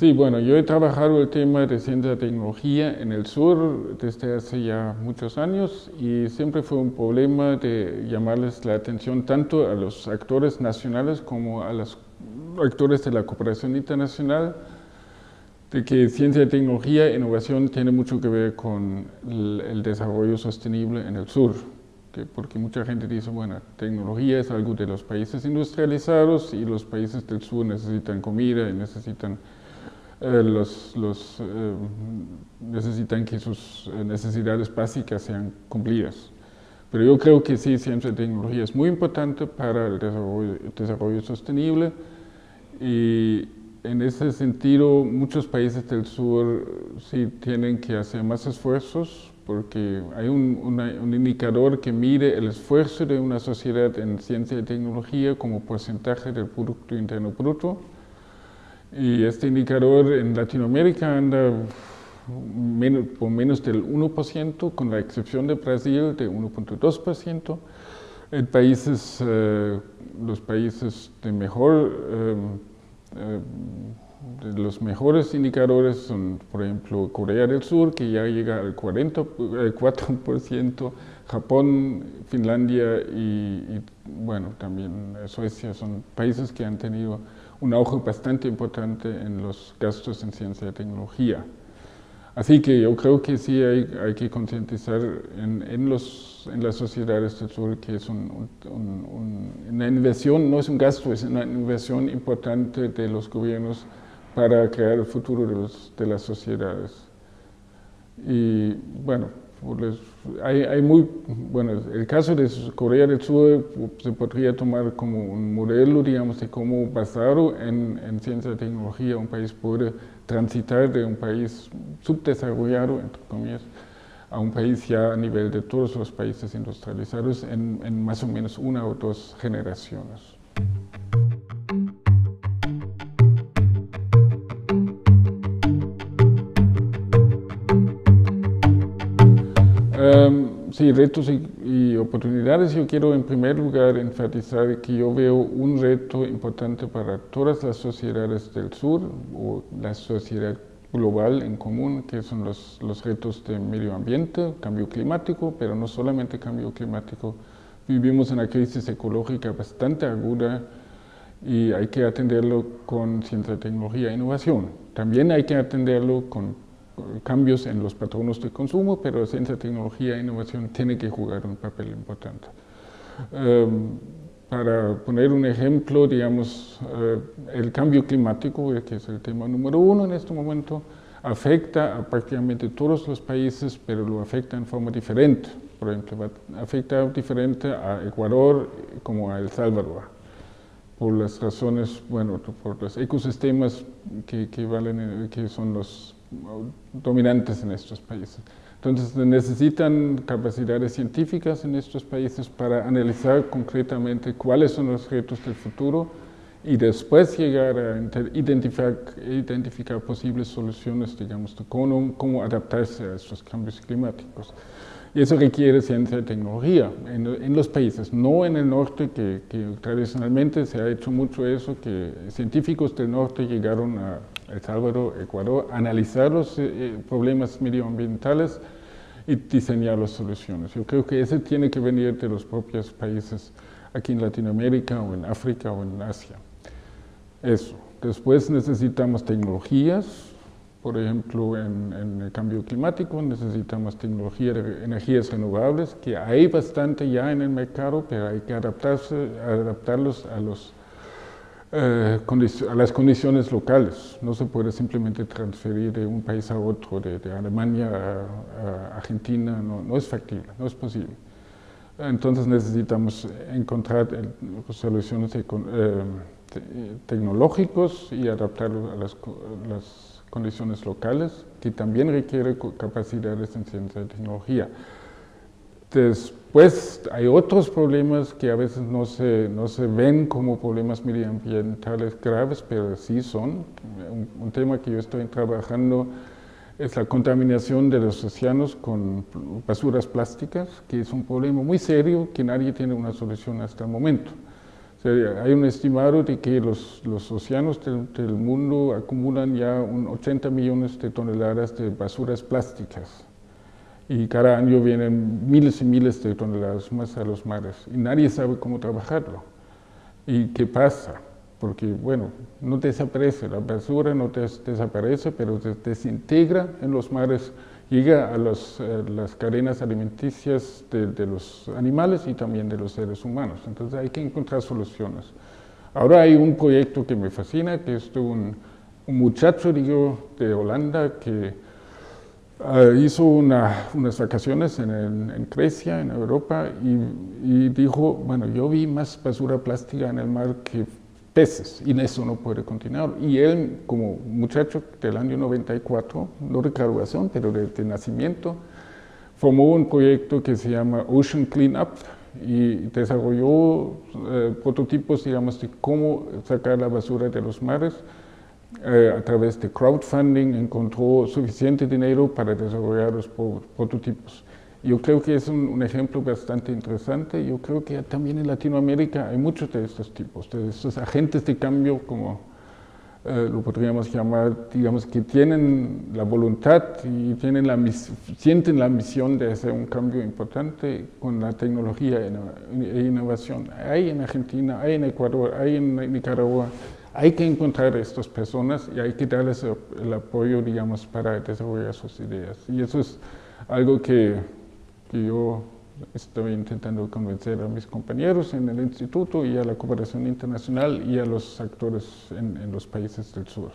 Sí, bueno, yo he trabajado el tema de ciencia y tecnología en el sur desde hace ya muchos años y siempre fue un problema de llamarles la atención tanto a los actores nacionales como a los actores de la cooperación internacional de que ciencia y tecnología e innovación tiene mucho que ver con el, desarrollo sostenible en el sur, porque mucha gente dice, bueno, tecnología es algo de los países industrializados y los países del sur necesitan comida y necesitan, eh, los, los eh, necesitan que sus necesidades básicas sean cumplidas. Pero yo creo que sí, ciencia y tecnología es muy importante para el desarrollo, sostenible y en ese sentido, muchos países del sur sí tienen que hacer más esfuerzos porque hay un, indicador que mide el esfuerzo de una sociedad en ciencia y tecnología como porcentaje del Producto Interno Bruto. Y este indicador en Latinoamérica anda por menos del 1%, con la excepción de Brasil de 1.2%. En países, eh, los países de mejor eh, eh, los mejores indicadores son, por ejemplo, Corea del Sur, que ya llega al 40, 4%, Japón, Finlandia y, bueno, también Suecia son países que han tenido un auge bastante importante en los gastos en ciencia y tecnología. Así que yo creo que sí hay, que concientizar en, en, los, en las sociedades del sur que es una inversión, no es un gasto, es una inversión importante de los gobiernos para crear el futuro de las sociedades. Y bueno, hay, hay, muy, bueno, el caso de Corea del Sur se podría tomar como un modelo, digamos, de cómo basado en, en ciencia y tecnología un país puede transitar de un país subdesarrollado, entre comillas, a un país ya a nivel de todos los países industrializados en más o menos una o dos generaciones. Um, sí, retos y, oportunidades. Yo quiero en primer lugar enfatizar que yo veo un reto importante para todas las sociedades del sur o la sociedad global en común, que son los, los retos de medio ambiente, cambio climático, pero no solamente cambio climático. Vivimos una crisis ecológica bastante aguda y hay que atenderlo con ciencia, tecnología e innovación. También hay que atenderlo con cambios en los patronos de consumo, pero ciencia, tecnología e innovación tiene que jugar un papel importante. Um, para poner un ejemplo, digamos, uh, el cambio climático, que es el tema número uno en este momento, afecta a prácticamente todos los países, pero lo afecta en forma diferente. Por ejemplo, afecta diferente a Ecuador como a El Salvador, por las razones, bueno, por los ecosistemas que, que, valen, que son los dominantes en estos países. Entonces necesitan capacidades científicas en estos países para analizar concretamente cuáles son los retos del futuro y después llegar a identificar, identificar posibles soluciones, digamos, de cómo, cómo adaptarse a estos cambios climáticos. Y eso requiere ciencia y tecnología en, en los países, no en el norte, que, que, tradicionalmente se ha hecho mucho eso, que científicos del norte llegaron a El Salvador, Ecuador, analizar los eh, eh, problemas medioambientales y diseñar las soluciones. Yo creo que ese tiene que venir de los propios países aquí en Latinoamérica o en África o en Asia. Eso. Después necesitamos tecnologías, por ejemplo, en, el cambio climático necesitamos tecnología de energías renovables, que hay bastante ya en el mercado, pero hay que adaptarse, adaptarlos a, los, eh, a las condiciones locales. No se puede simplemente transferir de un país a otro, de, Alemania a, Argentina, no, no, es factible, no es posible. Entonces necesitamos encontrar soluciones eh, tecnológicas y adaptarlos a las, las condiciones locales, que también requiere capacidades en ciencia y tecnología. Después hay otros problemas que a veces no se, no se ven como problemas medioambientales graves, pero sí son. Un, tema que yo estoy trabajando es la contaminación de los océanos con basuras plásticas, que es un problema muy serio que nadie tiene una solución hasta el momento. hay un estimado de que los, los océanos del, mundo acumulan ya un 80 millones de toneladas de basuras plásticas. Y cada año vienen miles y miles de toneladas más a los mares. Y nadie sabe cómo trabajarlo. ¿Y qué pasa? Porque, bueno, no desaparece, la basura no desaparece, pero se desintegra en los mares llega a los, eh, las cadenas alimenticias de, los animales y también de los seres humanos. Entonces hay que encontrar soluciones. Ahora hay un proyecto que me fascina, que es de un, muchacho digo, de Holanda que ah, hizo unas vacaciones en, en, Grecia, en Europa, y, y dijo, bueno, yo vi más basura plástica en el mar que peces y eso no puede continuar. Y él, como muchacho del año 94, no de graduación, pero de, nacimiento, formó un proyecto que se llama Ocean Cleanup y desarrolló eh, prototipos, digamos, de cómo sacar la basura de los mares. Eh, a través de crowdfunding encontró suficiente dinero para desarrollar los prototipos. Yo creo que es un, ejemplo bastante interesante. Yo creo que también en Latinoamérica hay muchos de estos tipos, de estos agentes de cambio, como eh, lo podríamos llamar, digamos, que tienen la voluntad y tienen la sienten la misión de hacer un cambio importante con la tecnología e innovación. Hay en Argentina, hay en Ecuador, hay en Nicaragua. Hay que encontrar a estas personas y hay que darles el apoyo, digamos, para desarrollar sus ideas. Y eso es algo que yo estoy intentando convencer a mis compañeros en el instituto y a la cooperación internacional y a los actores en los países del sur.